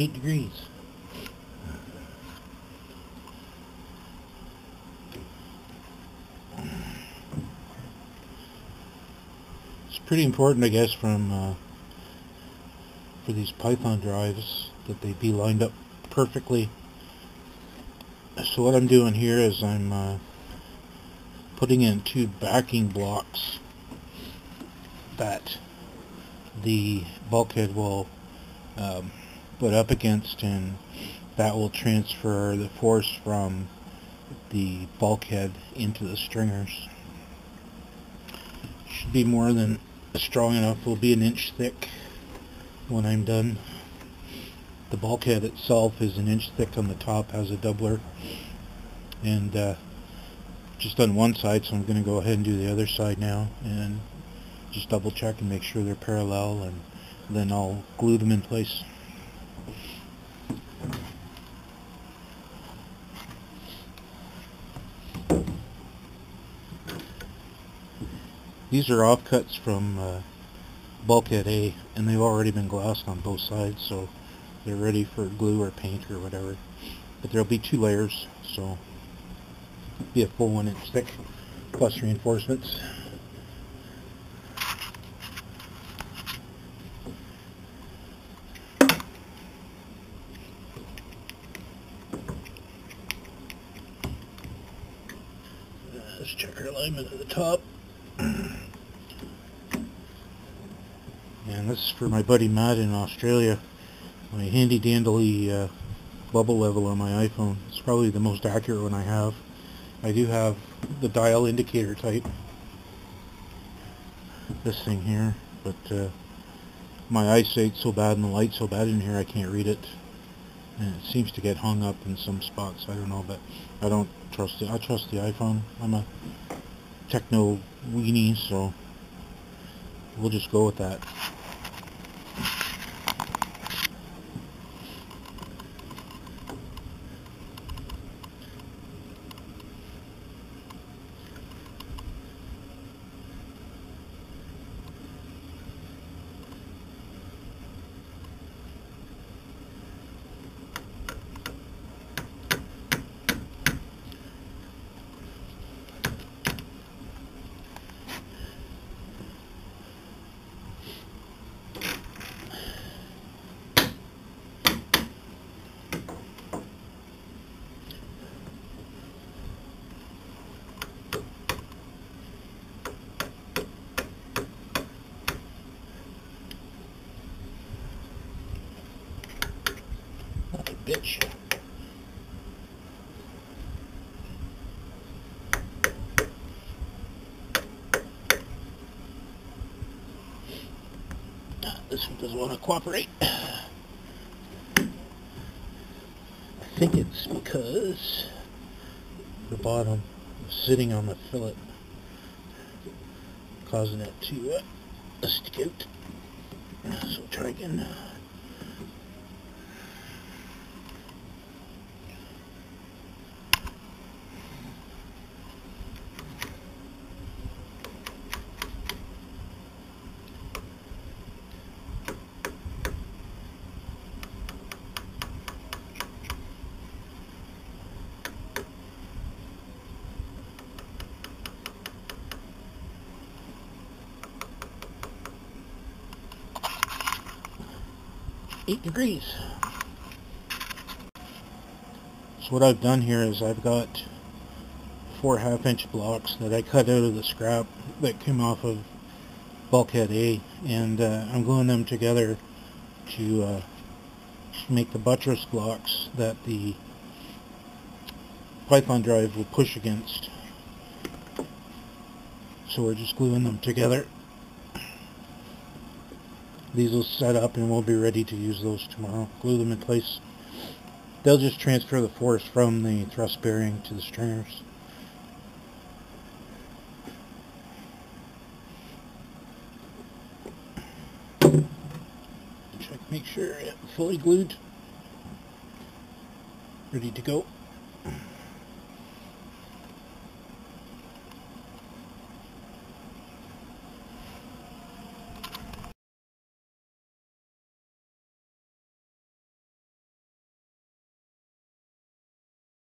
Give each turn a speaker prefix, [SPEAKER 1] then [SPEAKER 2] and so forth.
[SPEAKER 1] 8 degrees. It's pretty important, I guess, from uh, for these Python drives that they be lined up perfectly. So what I'm doing here is I'm uh, putting in two backing blocks that the bulkhead will um, put up against and that will transfer the force from the bulkhead into the stringers. Should be more than strong enough, will be an inch thick when I'm done. The bulkhead itself is an inch thick on the top, has a doubler and uh, just on one side so I'm going to go ahead and do the other side now and just double check and make sure they're parallel and then I'll glue them in place. These are offcuts from uh, bulkhead A and they've already been glossed on both sides so they're ready for glue or paint or whatever but there'll be two layers so be a full one inch thick plus reinforcements Let's check our alignment at the top. And this for my buddy Matt in Australia. My handy dandy uh, bubble level on my iPhone. It's probably the most accurate one I have. I do have the dial indicator type. This thing here, but uh, my eyesight's so bad and the light's so bad in here I can't read it. And it seems to get hung up in some spots. I don't know, but I don't trust it. I trust the iPhone. I'm a techno weenie, so we'll just go with that. Like a bitch. This one doesn't want to cooperate. I think it's because the bottom is sitting on the fillet, causing it to uh, stick out. So try again. Eight degrees. So what I've done here is I've got four half inch blocks that I cut out of the scrap that came off of bulkhead A and uh, I'm gluing them together to uh, make the buttress blocks that the Python drive will push against. So we're just gluing them together. These will set up and we'll be ready to use those tomorrow. Glue them in place. They'll just transfer the force from the thrust bearing to the stringers. Check, make sure it's fully glued. Ready to go.